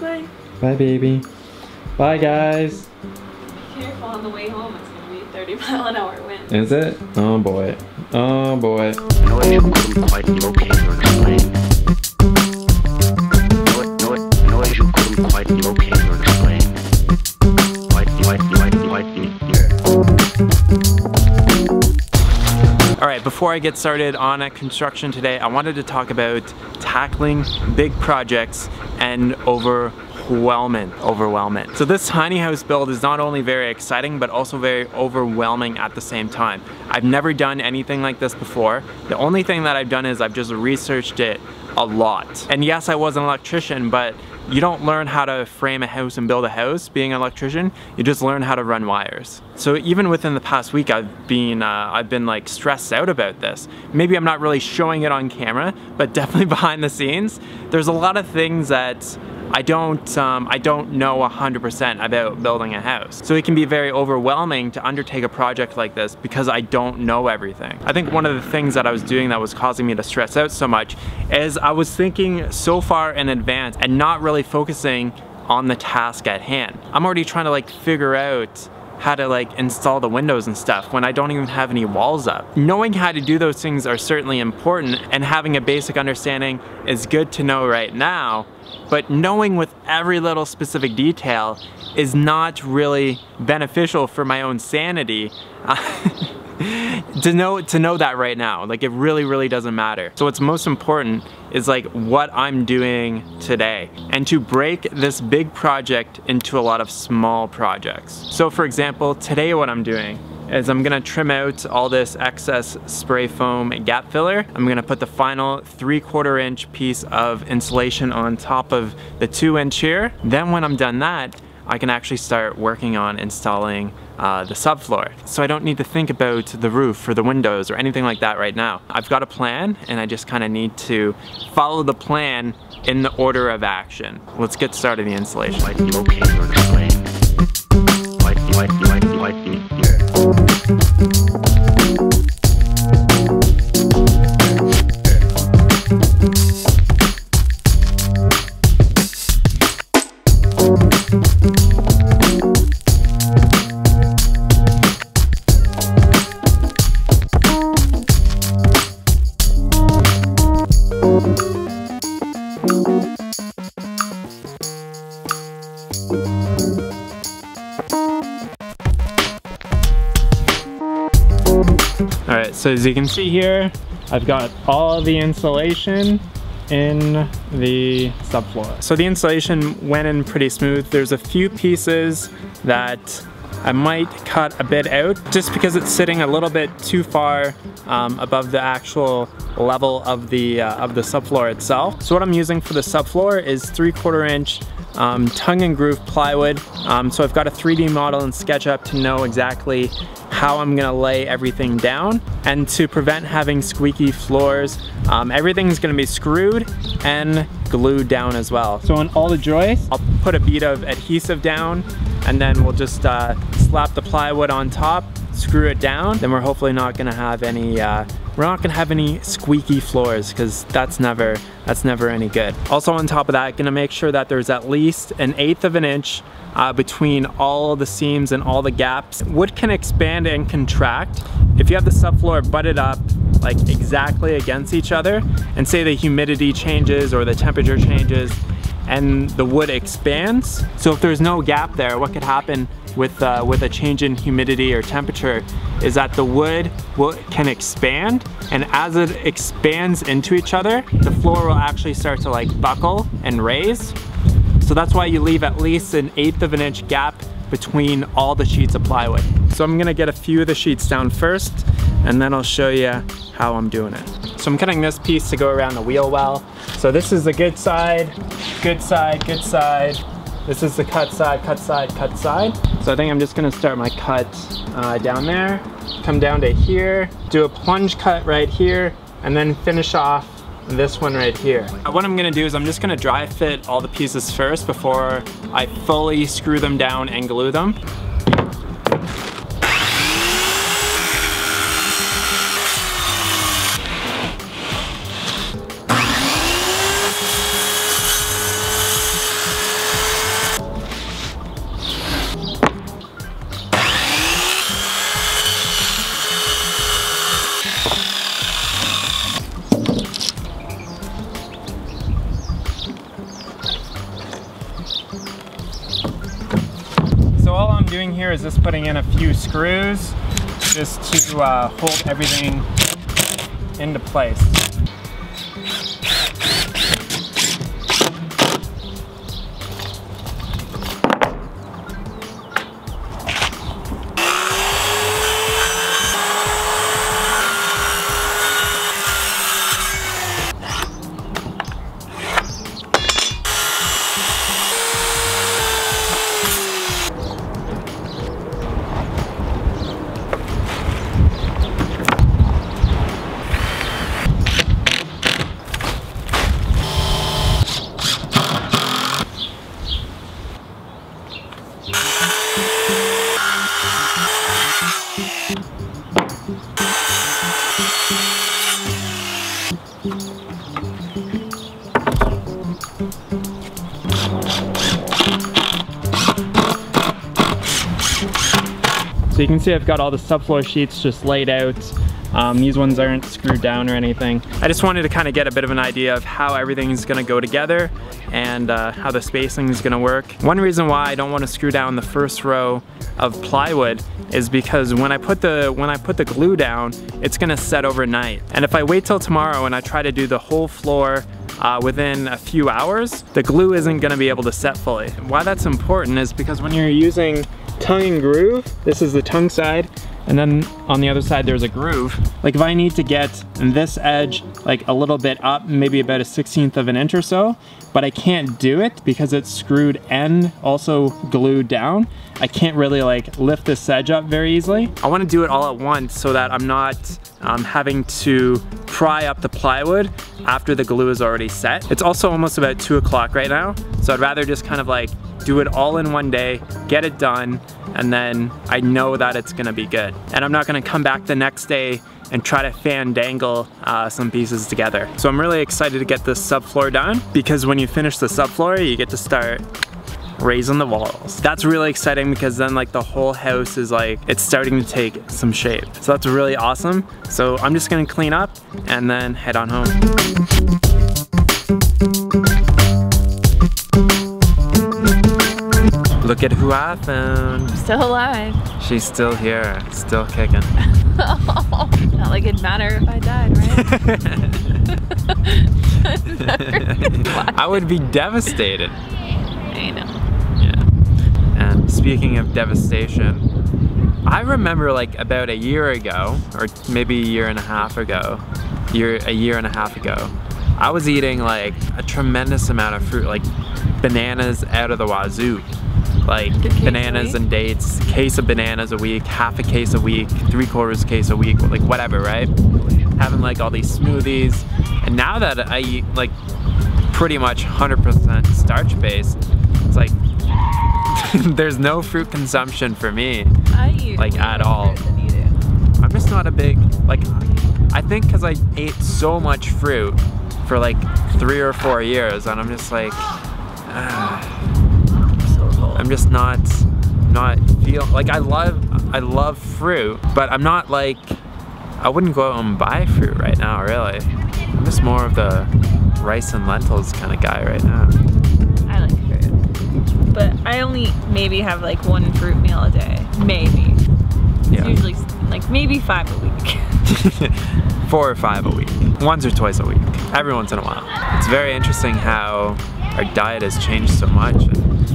Bye. Bye, baby. Bye, guys. Be careful on the way home. It's gonna be 30 mile an hour wind. Is it? Oh boy. Oh boy. Noise you couldn't quite locate or explain. No- no- Noise you couldn't quite locate before I get started on a construction today, I wanted to talk about tackling big projects and overwhelming, overwhelming. So this tiny house build is not only very exciting, but also very overwhelming at the same time. I've never done anything like this before. The only thing that I've done is I've just researched it a lot. And yes, I was an electrician, but you don't learn how to frame a house and build a house being an electrician. You just learn how to run wires. So even within the past week, I've been uh, I've been like stressed out about this. Maybe I'm not really showing it on camera, but definitely behind the scenes, there's a lot of things that I don't um, I don't know 100% about building a house. So it can be very overwhelming to undertake a project like this because I don't know everything. I think one of the things that I was doing that was causing me to stress out so much is I was thinking so far in advance and not really focusing on the task at hand. I'm already trying to like figure out how to like install the windows and stuff when I don't even have any walls up. Knowing how to do those things are certainly important and having a basic understanding is good to know right now, but knowing with every little specific detail is not really beneficial for my own sanity. to know to know that right now like it really really doesn't matter so what's most important is like what I'm doing today and to break this big project into a lot of small projects so for example today what I'm doing is I'm gonna trim out all this excess spray foam gap filler. I'm gonna put the final three quarter inch piece of insulation on top of the two inch here. Then when I'm done that, I can actually start working on installing uh, the subfloor. So I don't need to think about the roof or the windows or anything like that right now. I've got a plan and I just kind of need to follow the plan in the order of action. Let's get started the installation. So as you can see here, I've got all the insulation in the subfloor. So the insulation went in pretty smooth. There's a few pieces that I might cut a bit out just because it's sitting a little bit too far um, above the actual level of the uh, of the subfloor itself. So what I'm using for the subfloor is three quarter inch um, tongue and groove plywood. Um, so I've got a 3D model in SketchUp to know exactly how I'm gonna lay everything down and to prevent having squeaky floors, um, everything's gonna be screwed and glued down as well. So on all the joists, I'll put a bead of adhesive down and then we'll just uh, slap the plywood on top, screw it down, then we're hopefully not gonna have any uh, we're not gonna have any squeaky floors because that's never that's never any good. Also on top of that, gonna make sure that there's at least an eighth of an inch uh, between all the seams and all the gaps. Wood can expand and contract. If you have the subfloor butted up like exactly against each other and say the humidity changes or the temperature changes and the wood expands. So if there's no gap there, what could happen with, uh, with a change in humidity or temperature is that the wood will, can expand and as it expands into each other, the floor will actually start to like buckle and raise. So that's why you leave at least an eighth of an inch gap between all the sheets of plywood. So I'm gonna get a few of the sheets down first and then I'll show you how I'm doing it. So I'm cutting this piece to go around the wheel well. So this is the good side, good side, good side. This is the cut side, cut side, cut side. So I think I'm just gonna start my cut uh, down there, come down to here, do a plunge cut right here, and then finish off this one right here. What I'm gonna do is I'm just gonna dry fit all the pieces first before I fully screw them down and glue them. Is just putting in a few screws just to uh, hold everything into place. So you can see I've got all the subfloor sheets just laid out. Um, these ones aren't screwed down or anything. I just wanted to kind of get a bit of an idea of how everything is gonna go together and uh, how the spacing is gonna work. One reason why I don't want to screw down the first row of plywood is because when I put the when I put the glue down, it's gonna set overnight. And if I wait till tomorrow and I try to do the whole floor uh, within a few hours, the glue isn't gonna be able to set fully. Why that's important is because when you're using tongue and groove, this is the tongue side, and then on the other side there's a groove. Like if I need to get this edge like a little bit up, maybe about a 16th of an inch or so, but I can't do it because it's screwed and also glued down, I can't really like lift this edge up very easily. I wanna do it all at once so that I'm not um, having to pry up the plywood after the glue is already set. It's also almost about two o'clock right now, so I'd rather just kind of like do it all in one day, get it done, and then I know that it's gonna be good. And I'm not gonna come back the next day and try to fandangle uh, some pieces together. So I'm really excited to get this subfloor done because when you finish the subfloor, you get to start raising the walls. That's really exciting because then like the whole house is like, it's starting to take some shape. So that's really awesome. So I'm just gonna clean up and then head on home. Look at who I found. Still alive. She's still here, still kicking. Not like it'd matter if I died, right? I would be devastated. I know. Yeah. And speaking of devastation, I remember like about a year ago, or maybe a year and a half ago, year a year and a half ago, I was eating like a tremendous amount of fruit, like bananas out of the wazoo. Like Good case a bananas and dates, case of bananas a week, half a case a week, three quarters case a week, like whatever, right? Having like all these smoothies. And now that I eat like pretty much 100% starch based, it's like there's no fruit consumption for me. I eat Like, at all. fruit than you do. I'm just not a big like. I think because I ate so much fruit for like three or four years, and I'm just like, ah. I'm just not not feel like I love I love fruit, but I'm not like I wouldn't go out and buy fruit right now. Really, I'm just more of the rice and lentils kind of guy right now. I like fruit. But I only maybe have like one fruit meal a day. Maybe. It's Yeah. usually like maybe five a week. Four or five a week, once or twice a week, every once in a while. It's very interesting how our diet has changed so much.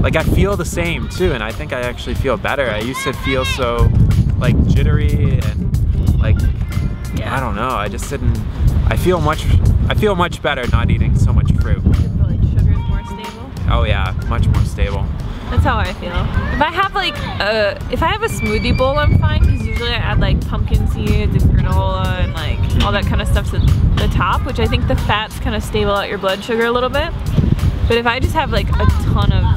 Like I feel the same too, and I think I actually feel better. I used to feel so like jittery and like I don't know. I just didn't. I feel much. I feel much better not eating so much fruit. Like sugar is more stable. Oh yeah, much more stable. That's how I feel. If I have like a, if I have a smoothie bowl, I'm fine because usually I add like pumpkin seeds and granola and like all that kind of stuff to the top, which I think the fats kind of stable out your blood sugar a little bit. But if I just have like a ton of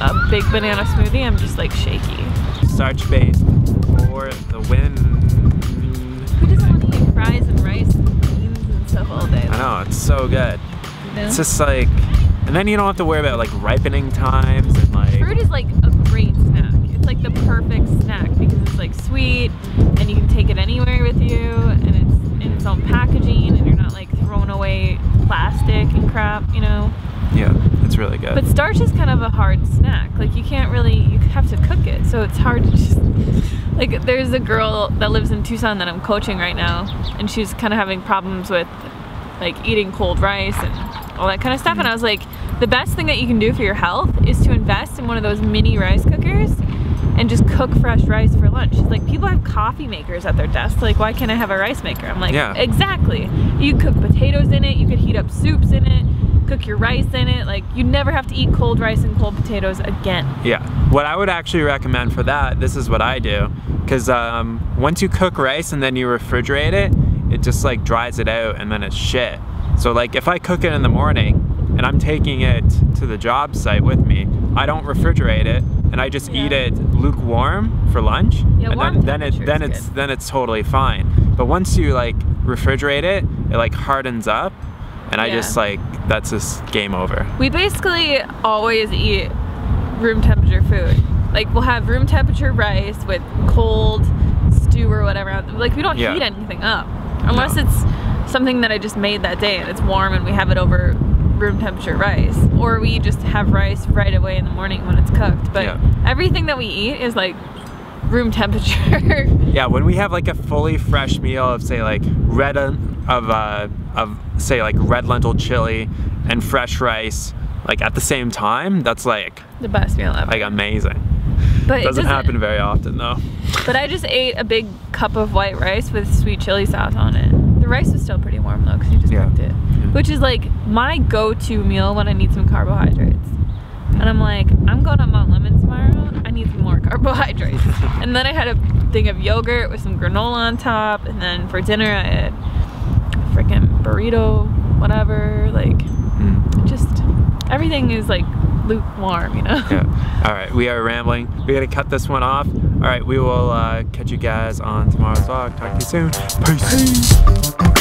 a big banana smoothie, I'm just like shaky. Starch based for the win. Who doesn't want to eat fries and rice and beans and stuff all day? I know it's so good. You know? It's just like, and then you don't have to worry about like ripening times and like. Fruit is like a great snack. It's like the perfect snack because it's like sweet and you can take it anywhere with you and it's in its own packaging and you're not like throwing away plastic and crap, you know. Yeah, it's really good. But starch is kind of a hard snack. Like you can't really, you have to cook it. So it's hard to just, like there's a girl that lives in Tucson that I'm coaching right now and she's kind of having problems with like eating cold rice and all that kind of stuff. And I was like, the best thing that you can do for your health is to invest in one of those mini rice cookers and just cook fresh rice for lunch. She's like, people have coffee makers at their desk. Like, why can't I have a rice maker? I'm like, Yeah. exactly. You cook potatoes in it. You could heat up soups in it. Cook your rice in it. Like, you never have to eat cold rice and cold potatoes again. Yeah. What I would actually recommend for that, this is what I do, because um, once you cook rice and then you refrigerate it, it just like dries it out and then it's shit. So like if I cook it in the morning and I'm taking it to the job site with me, I don't refrigerate it and I just eat it lukewarm for lunch. Yeah, and then, then it then it's good. then it's totally fine. But once you like refrigerate it, it like hardens up and I Yeah. just like that's just game over. We basically always eat room temperature food. Like we'll have room temperature rice with cold stew or whatever. Like we don't Yeah. heat anything up unless No. it's something that I just made that day and it's warm and we have it over room temperature rice. Or we just have rice right away in the morning when it's cooked. But Yeah. everything that we eat is like room temperature. Yeah, when we have like a fully fresh meal of say like red of uh, of say like red lentil chili and fresh rice like at the same time, that's like the best meal ever. like amazing. but it Doesn't happen very often though. But I just ate a big cup of white rice with sweet chili sauce on it. The rice was still pretty warm though, because you just Yeah. cooked it. Which is like my go-to meal when I need some carbohydrates. And I'm like, I'm going on Mount Lemmon tomorrow. I need some more carbohydrates. and then I had a thing of yogurt with some granola on top. And then for dinner I had a freaking burrito, whatever. Like, Mm. just everything is like lukewarm, you know? Yeah. All right, we are rambling. We gotta cut this one off. All right, we will uh, catch you guys on tomorrow's vlog. Talk to you soon. Peace.